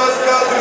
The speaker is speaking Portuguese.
das cadeiras.